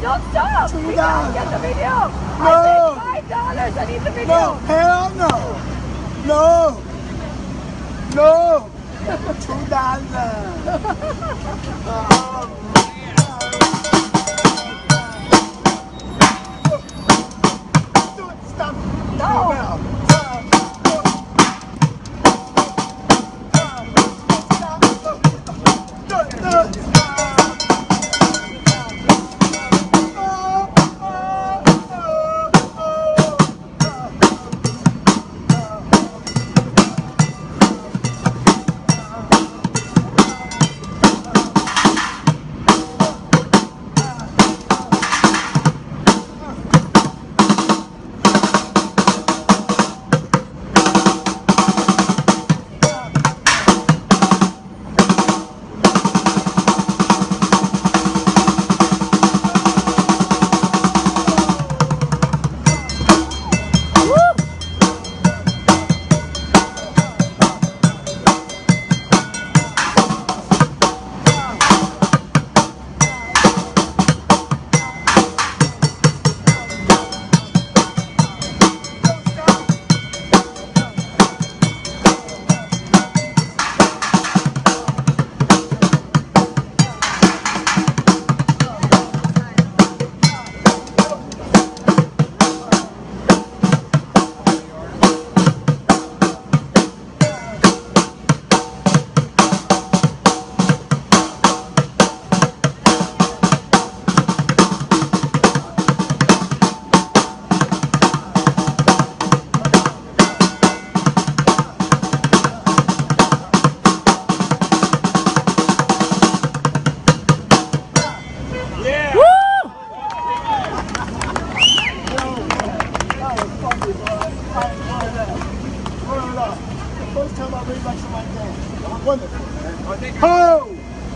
Don't stop. Two We gotta dollars. get the video. No. I five dollars. I need the video. No, hell no. No. No. Two dollars. Stop. Um, first time I raised like something like that. It was wonderful. Oh, thank you. Oh!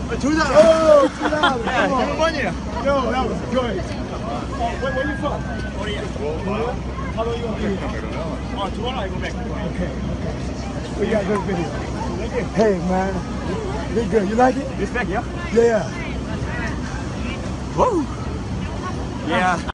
Two dollars. Oh, two dollars. Come on. money. No, that was good. Uh, where, where you from? Korea. Well, How long you gonna be. Oh, tomorrow I go back. Okay. We got good video. Hey man, they good. You like it? It's back, yeah. Yeah. Whoa. Yeah.